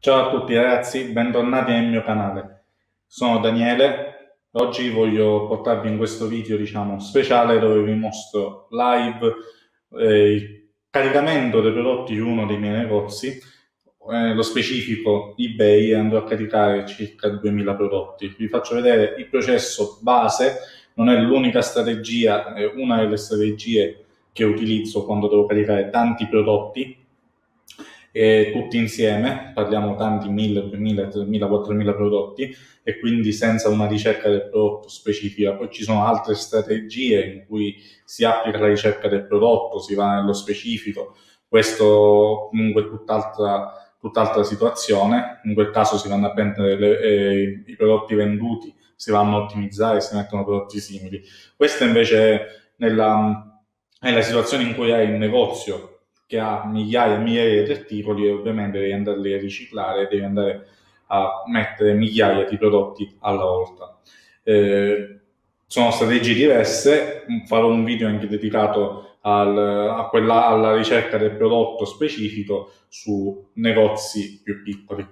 Ciao a tutti ragazzi, bentornati nel mio canale. Sono Daniele, oggi voglio portarvi in questo video diciamo speciale dove vi mostro live eh, il caricamento dei prodotti di uno dei miei negozi, eh, lo specifico eBay, andrò a caricare circa 2000 prodotti. Vi faccio vedere il processo base, non è l'unica strategia, è una delle strategie che utilizzo quando devo caricare tanti prodotti e tutti insieme, parliamo tanti 1000, 2000, 3000, 4000 prodotti e quindi senza una ricerca del prodotto specifica. Poi ci sono altre strategie in cui si applica la ricerca del prodotto, si va nello specifico, questo comunque è tutt'altra, tutt'altra situazione, in quel caso si vanno a prendere le, eh, i prodotti venduti, si vanno a ottimizzare, si mettono prodotti simili. Questa invece è nella, nella situazione in cui hai un negozio che ha migliaia e migliaia di articoli e ovviamente devi andarli a riciclare, devi andare a mettere migliaia di prodotti alla volta. Eh, sono strategie diverse, farò un video anche dedicato al, quella, alla ricerca del prodotto specifico su negozi più piccoli.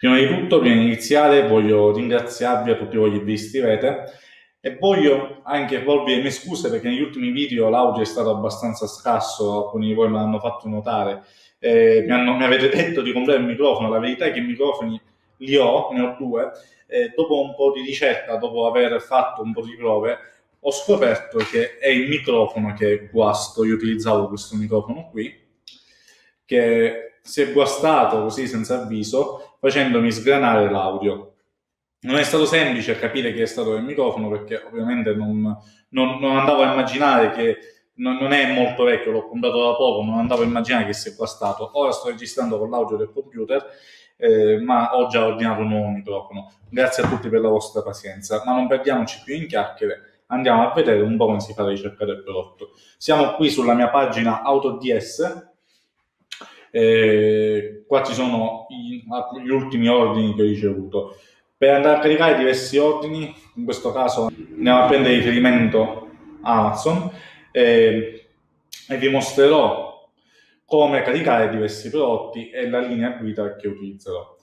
Prima di tutto, prima di iniziare, voglio ringraziarvi a tutti voi che vi iscrivete e voglio anche porvi le mie scuse perché negli ultimi video l'audio è stato abbastanza scarso, alcuni di voi me l'hanno fatto notare. Eh, mi, hanno, mi, avete detto di comprare il microfono, la verità è che i microfoni li ho, ne ho due. Eh, dopo un po' di ricerca, dopo aver fatto un po' di prove, ho scoperto che è il microfono che è guasto. Io utilizzavo questo microfono qui, che si è guastato così senza avviso, facendomi sgranare l'audio non è stato semplice capire chi è stato il microfono perché ovviamente non, non, non andavo a immaginare che non, non, è molto vecchio, l'ho comprato da poco, non andavo a immaginare che sia qua stato. Ora sto registrando con l'audio del computer, eh, ma ho già ordinato un nuovo microfono. Grazie a tutti per la vostra pazienza, ma non perdiamoci più in chiacchiere, andiamo a vedere un po' come si fa la ricerca del prodotto. Siamo qui sulla mia pagina AutoDS, eh, qua ci sono gli ultimi ordini che ho ricevuto. Per andare a caricare diversi ordini, in questo caso andiamo a prendere riferimento Amazon eh, e vi mostrerò come caricare diversi prodotti e la linea guida che utilizzerò.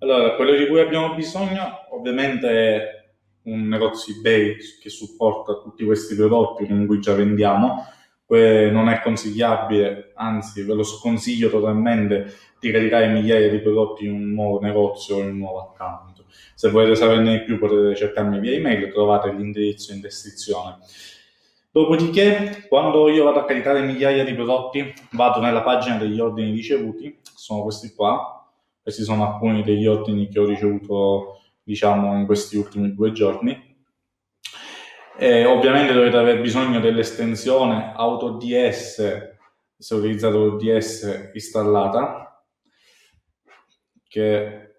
Allora, quello di cui abbiamo bisogno ovviamente è un negozio eBay che supporta tutti questi prodotti con cui già vendiamo, non è consigliabile, anzi ve lo sconsiglio totalmente di caricare migliaia di prodotti in un nuovo negozio o in un nuovo account. Se volete saperne di più potete cercarmi via email, trovate l'indirizzo in descrizione. Dopodiché, quando io vado a caricare migliaia di prodotti, vado nella pagina degli ordini ricevuti, sono questi qua, questi sono alcuni degli ordini che ho ricevuto, diciamo, in questi ultimi due giorni e ovviamente dovete aver bisogno dell'estensione AutoDS, se utilizzate AutoDS installata, che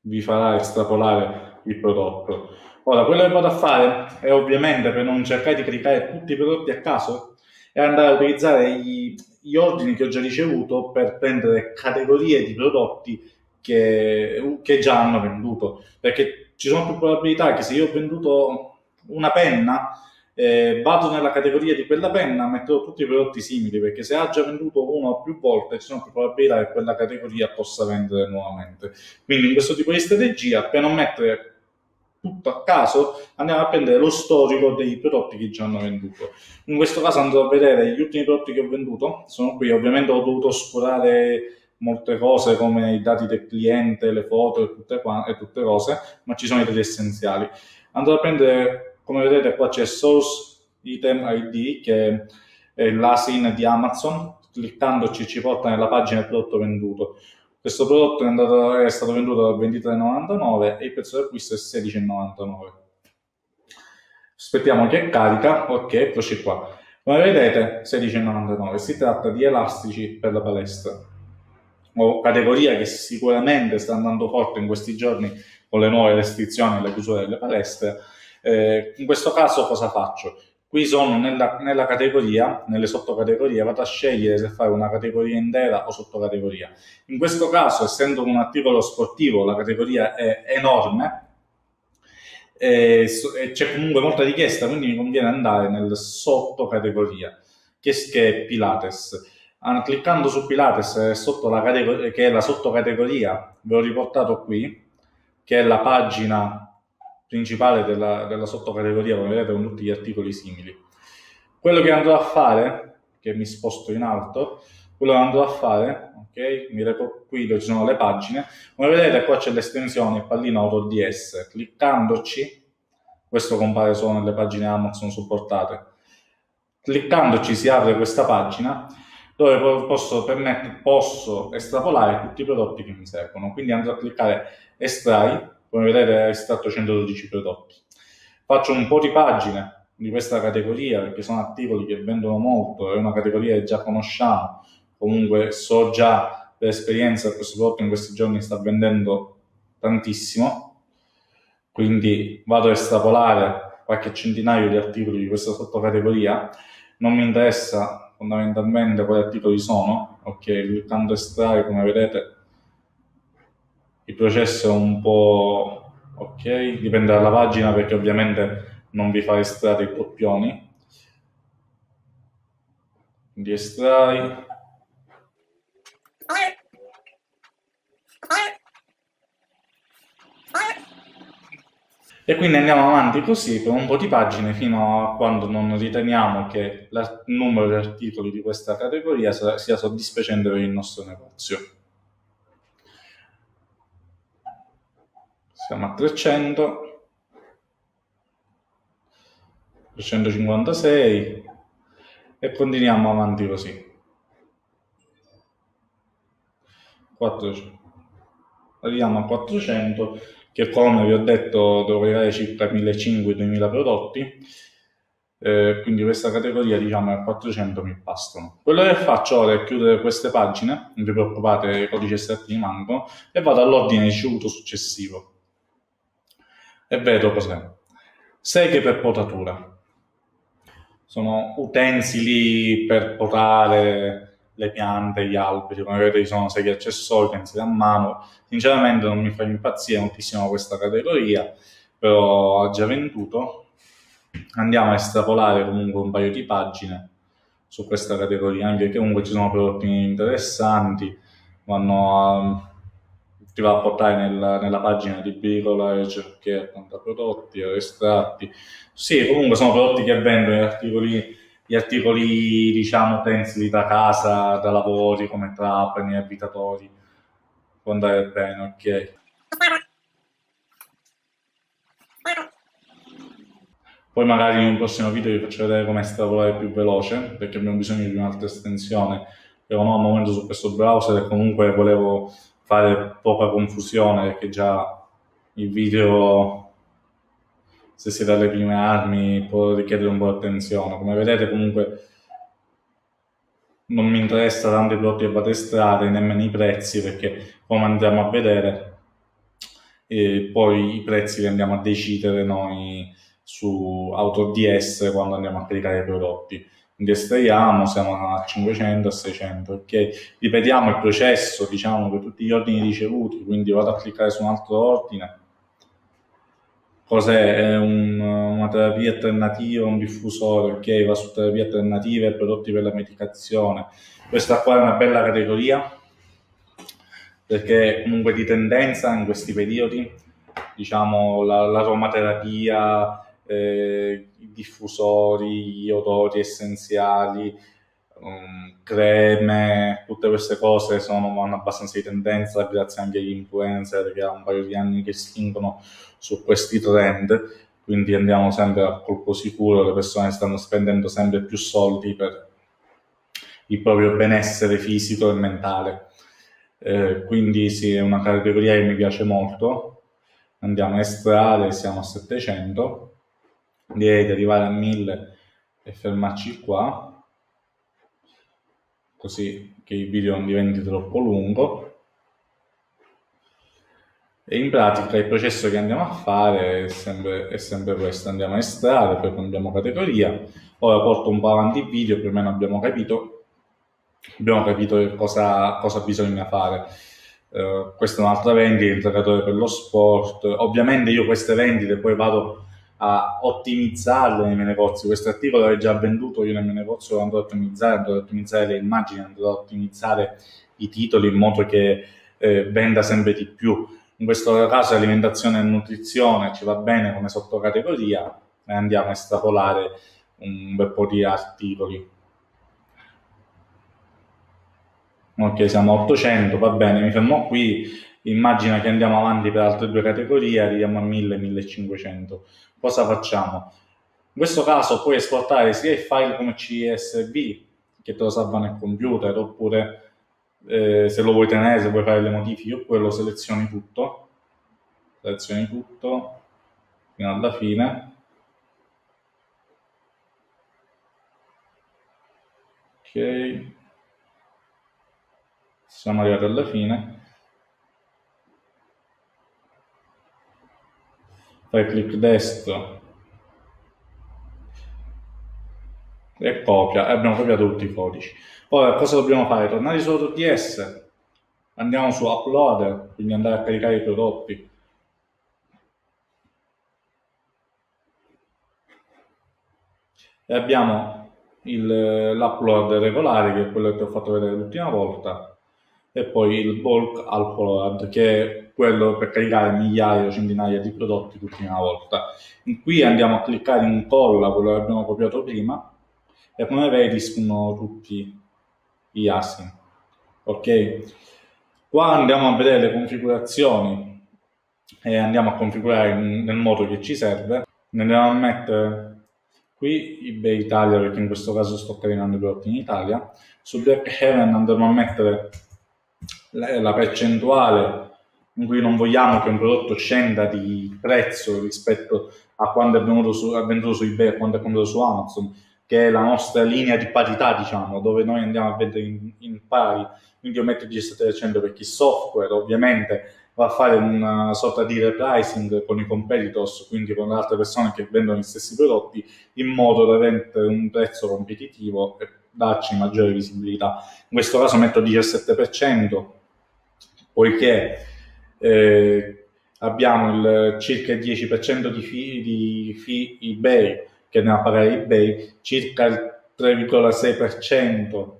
vi farà estrapolare il prodotto. Ora, quello che vado a fare è ovviamente per non cercare di caricare tutti i prodotti a caso, è andare a utilizzare gli, gli ordini che ho già ricevuto per prendere categorie di prodotti che, che già hanno venduto. Perché ci sono più probabilità che se io ho venduto una penna, eh, vado nella categoria di quella penna, metterò tutti i prodotti simili perché se ha già venduto uno o più volte ci sono più probabilità che quella categoria possa vendere nuovamente. Quindi in questo tipo di strategia, per non mettere tutto a caso, andiamo a prendere lo storico dei prodotti che già hanno venduto. In questo caso andrò a vedere gli ultimi prodotti che ho venduto, sono qui, ovviamente ho dovuto oscurare molte cose come i dati del cliente, le foto e tutte, e tutte cose, ma ci sono i dati essenziali. Andrò a prendere come vedete qua c'è Source Item ID che è l'ASIN di Amazon, cliccandoci ci porta nella pagina del prodotto venduto. Questo prodotto è, andato, è stato venduto a 23,99 e il prezzo d'acquisto è 16,99. Aspettiamo che carica, ok, eccoci qua. Come vedete 16,99, si tratta di elastici per la palestra o categoria che sicuramente sta andando forte in questi giorni con le nuove restrizioni e le chiusure delle palestre eh, in questo caso cosa faccio? Qui sono nella, nella, categoria, nelle sottocategorie, vado a scegliere se fare una categoria intera o sottocategoria. In questo caso, essendo un articolo sportivo, la categoria è enorme e, e c'è comunque molta richiesta, quindi mi conviene andare nel sottocategoria, che, che è Pilates. Ah, cliccando su Pilates sotto la che è la sottocategoria, ve l'ho riportato qui, che è la pagina principale della, della sottocategoria, come vedete con tutti gli articoli simili. Quello che andrò a fare, che mi sposto in alto, quello che andrò a fare, ok, mi reco qui dove ci sono le pagine, come vedete qua c'è l'estensione pallino AutoDS, cliccandoci, questo compare solo nelle pagine Amazon supportate, cliccandoci si apre questa pagina dove posso, posso estrapolare tutti i prodotti che mi servono, quindi andrò a cliccare estrai, come vedete ho estratto 112 prodotti, faccio un po' di pagine di questa categoria perché sono articoli che vendono molto, è una categoria che già conosciamo, comunque so già per esperienza che questo prodotto in questi giorni sta vendendo tantissimo, quindi vado a estrapolare qualche centinaio di articoli di questa sottocategoria, non mi interessa fondamentalmente quali articoli sono, ok, cliccando estrarre come vedete il processo è un po' ok, dipende dalla pagina perché ovviamente non vi fa estrarre i doppioni. Quindi estrai. E quindi andiamo avanti così per un po' di pagine fino a quando non riteniamo che il numero di articoli di questa categoria sia soddisfacente per il nostro negozio. Siamo a 300. 356 e continuiamo avanti così. 400. Arriviamo a 400 che come vi ho detto troverete circa 1500-2000 prodotti eh, quindi questa categoria diciamo a 400 mi bastano. Quello che faccio ora è chiudere queste pagine, non vi preoccupate, i codici estratti rimangono, e vado all'ordine ricevuto successivo. E vedo cos'è. Seghe per potatura sono utensili per potare le piante, gli alberi, come vedete ci sono seghe accessori, utensili a mano. Sinceramente non mi fa impazzire moltissimo questa categoria, però ha già venduto. Andiamo a estrapolare comunque un paio di pagine su questa categoria, anche che comunque ci sono prodotti interessanti, vanno a ti va a portare nella, nella pagina di bricolage che è quanto prodotti, estratti. Sì, comunque sono prodotti che vendono gli articoli, gli articoli diciamo utensili da casa, da lavori come trapani, abitatori. Può andare bene, ok. Poi magari in un prossimo video vi faccio vedere come estrapolare più veloce, perché abbiamo bisogno di un'altra estensione. Io non ho al momento su questo browser e comunque volevo fare poca confusione perché già il video se siete alle prime armi può richiedere un po' di attenzione. Come vedete comunque non mi interessa tanto i prodotti a batestrate nemmeno i prezzi perché come andremo a vedere e poi i prezzi li andiamo a decidere noi su AutoDS quando andiamo a caricare i prodotti estraiamo, siamo a 500, a 600, ok? Ripetiamo il processo, diciamo, per tutti gli ordini ricevuti, quindi vado a cliccare su un altro ordine. Cos'è? È un, una terapia alternativa, un diffusore, ok? Va su terapie alternative e prodotti per la medicazione. Questa qua è una bella categoria, perché comunque di tendenza in questi periodi, diciamo, la, l'aromaterapia, eh, i diffusori, gli odori essenziali, um, creme, tutte queste cose sono, vanno abbastanza di tendenza grazie anche agli influencer che ha un paio di anni che spingono su questi trend, quindi andiamo sempre a colpo sicuro, le persone stanno spendendo sempre più soldi per il proprio benessere fisico e mentale. Eh, quindi sì, è una categoria che mi piace molto. Andiamo a estrarre, siamo a 700 direi di arrivare a 1000 e fermarci qua così che il video non diventi troppo lungo. E in pratica il processo che andiamo a fare è sempre, è sempre questo. Andiamo a estrarre poi cambiamo categoria. Ora porto un po' avanti il video più o meno abbiamo capito abbiamo capito cosa, cosa bisogna fare. Uh, questa è un'altra vendita, integratore per lo sport. Ovviamente io queste vendite poi vado a ottimizzarle nei miei negozi. Questo articolo è già venduto io nel mio negozio, andrò a ottimizzare, andrò a ottimizzare le immagini, andrò a ottimizzare i titoli in modo che eh, venda sempre di più. In questo caso alimentazione e nutrizione ci va bene come sottocategoria e andiamo a estrapolare un bel po' di articoli. Ok, siamo a 800, va bene, mi fermo qui. Immagina che andiamo avanti per altre due categorie, arriviamo a 1000-1500. Cosa facciamo? In questo caso puoi esportare sia il file come CSV che te lo salva nel computer, oppure eh, se lo vuoi tenere, se vuoi fare le modifiche, oppure lo selezioni tutto, selezioni tutto fino alla fine. Ok, siamo arrivati alla fine. Fai clic destro e copia e abbiamo copiato tutti i codici. Ora cosa dobbiamo fare? Tornare su AutoDS, andiamo su Uploader, quindi andare a caricare i prodotti. E abbiamo l'upload regolare, che è quello che ho fatto vedere l'ultima volta, e poi il bulk alcohol che è quello per caricare migliaia o centinaia di prodotti tutti una volta. In qui andiamo a cliccare in colla quello che abbiamo copiato prima e come vedi sono tutti gli assi. Ok? Qua andiamo a vedere le configurazioni e andiamo a configurare nel modo che ci serve. Ne andiamo a mettere qui eBay Italia perché in questo caso sto caricando i prodotti in Italia. Su Black Heaven andiamo a mettere la percentuale in cui non vogliamo che un prodotto scenda di prezzo rispetto a quando è su, è venduto su eBay e quando è venduto su Amazon, che è la nostra linea di parità, diciamo, dove noi andiamo a vendere in, in pari, quindi io metto il 17% perché il software ovviamente va a fare una sorta di repricing con i competitors, quindi con altre persone che vendono gli stessi prodotti, in modo da avere un prezzo competitivo e darci maggiore visibilità. In questo caso metto il 17%, poiché eh, abbiamo il circa il 10% di fee, di fee eBay che ne pagare eBay, circa il 3,6%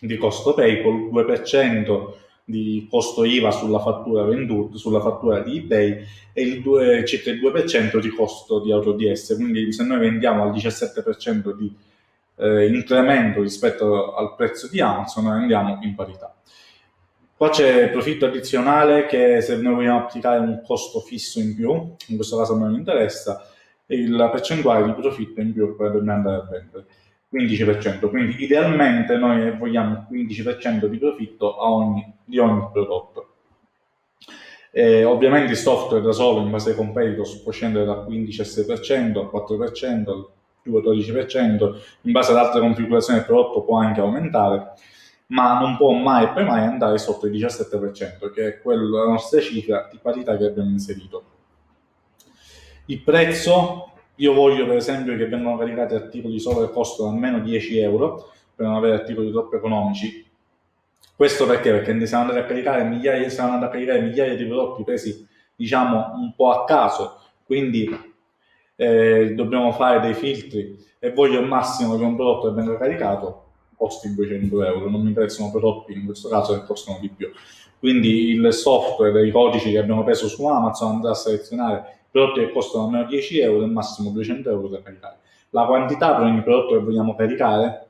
di costo PayPal, 2% di costo IVA sulla fattura venduta, sulla fattura di eBay e il 2, circa il 2% di costo di AutoDS. Quindi se noi vendiamo al 17% di eh, incremento rispetto al prezzo di Amazon, andiamo in parità. Qua c'è profitto addizionale che se noi vogliamo applicare un costo fisso in più, in questo caso non interessa, la percentuale di profitto in più per andare a vendere. 15%, quindi idealmente noi vogliamo il 15% di profitto ogni, di ogni prodotto. E ovviamente il software da solo in base ai competitors può scendere dal 15,6% al 4%, al 2-12%, in base ad altre configurazioni del prodotto può anche aumentare ma non può mai e poi mai andare sotto il 17%, che è quella, la nostra cifra di parità che abbiamo inserito. Il prezzo, io voglio per esempio che vengano caricati articoli solo che costano almeno 10 euro, per non avere articoli troppo economici. Questo perché? Perché stiamo andando a caricare migliaia, stiamo andando a caricare migliaia di prodotti presi, diciamo, un po' a caso, quindi eh, dobbiamo fare dei filtri e voglio al massimo che un prodotto venga caricato costi 200 euro, non mi interessano prodotti in questo caso che costano di più. Quindi il software, i codici che abbiamo preso su Amazon andrà a selezionare prodotti che costano almeno 10 euro e massimo 200 euro da caricare. La quantità per ogni prodotto che vogliamo caricare,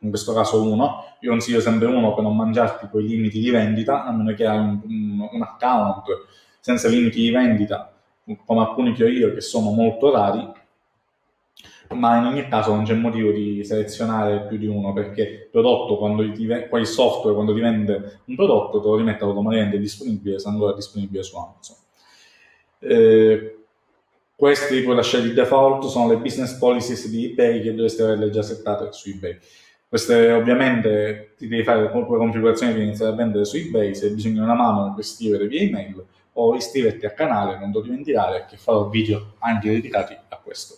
in questo caso uno, io consiglio sempre uno per non mangiarti quei limiti di vendita, a meno che hai un, un, un account senza limiti di vendita, come alcuni che ho io, che sono molto rari, ma in ogni caso non c'è motivo di selezionare più di uno perché il prodotto quando ti poi il software quando ti vende un prodotto te lo rimette automaticamente disponibile se ancora disponibile su Amazon. Eh, questi puoi lasciare di default sono le business policies di eBay che dovreste averle già settate su eBay. Queste ovviamente ti devi fare le tue configurazioni per iniziare a vendere su eBay, se hai bisogno di una mano puoi scrivere via email o iscriverti al canale, non lo dimenticare che farò video anche dedicati a questo.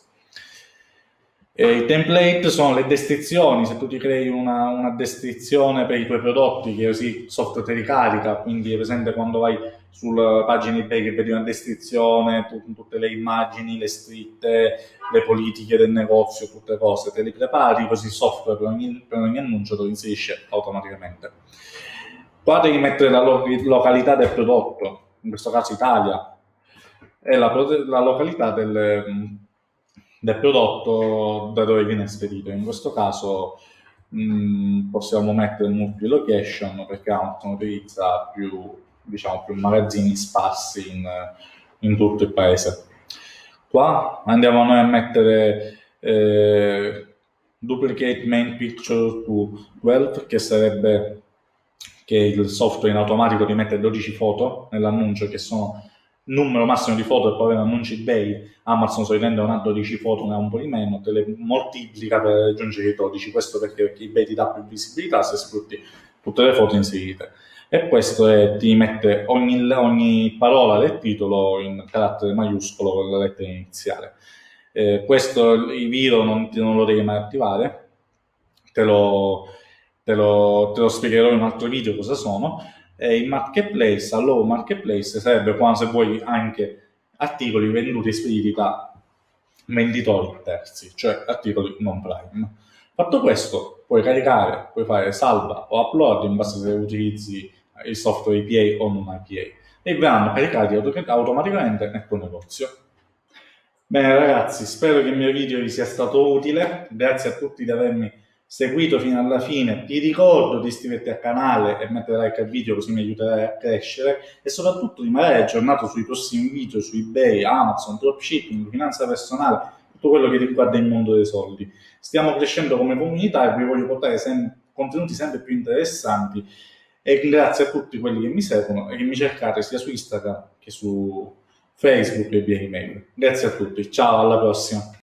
E I template sono le descrizioni, se tu ti crei una, una descrizione per i tuoi prodotti che così software ti ricarica, quindi è presente quando vai sulla pagina eBay che vedi una descrizione, tu, tutte le immagini, le scritte, le politiche del negozio, tutte cose, te le prepari così il software per ogni, per ogni annuncio te lo inserisce automaticamente. Qua devi mettere la lo- località del prodotto, in questo caso Italia, e la, la località del del prodotto da dove viene spedito. In questo caso mh, mm, possiamo mettere multi-location perché Amazon utilizza più, diciamo, più magazzini sparsi in, in, tutto il paese. Qua andiamo noi a mettere eh, duplicate main picture to 12 che sarebbe che il software in automatico ti mette 12 foto nell'annuncio che sono numero massimo di foto e poi annunci eBay, Amazon solitamente ha 12 foto, ne ha un po' di meno, te le moltiplica per raggiungere i 12, questo perché, perché eBay ti dà più visibilità se sfrutti tutte le foto inserite. E questo è, ti mette ogni, ogni, parola del titolo in carattere maiuscolo con la lettera iniziale. Eh, questo i video non, non, lo devi mai attivare, te lo, te lo, te lo spiegherò in un altro video cosa sono eh, il marketplace, allora marketplace sarebbe quando se vuoi anche articoli venduti e spediti da venditori terzi, cioè articoli non prime. Fatto questo, puoi caricare, puoi fare salva o upload in base se utilizzi il software APA o non APA e verranno caricati automaticamente nel tuo negozio. Bene ragazzi, spero che il mio video vi sia stato utile, grazie a tutti di avermi seguito fino alla fine. Ti ricordo di iscriverti al canale e mettere like al video così mi aiuterai a crescere e soprattutto rimanere aggiornato sui prossimi video su eBay, Amazon, dropshipping, finanza personale, tutto quello che riguarda il mondo dei soldi. Stiamo crescendo come comunità e vi voglio portare sem- contenuti sempre più interessanti e grazie a tutti quelli che mi seguono e che mi cercate sia su Instagram che su Facebook e via email. Grazie a tutti, ciao, alla prossima.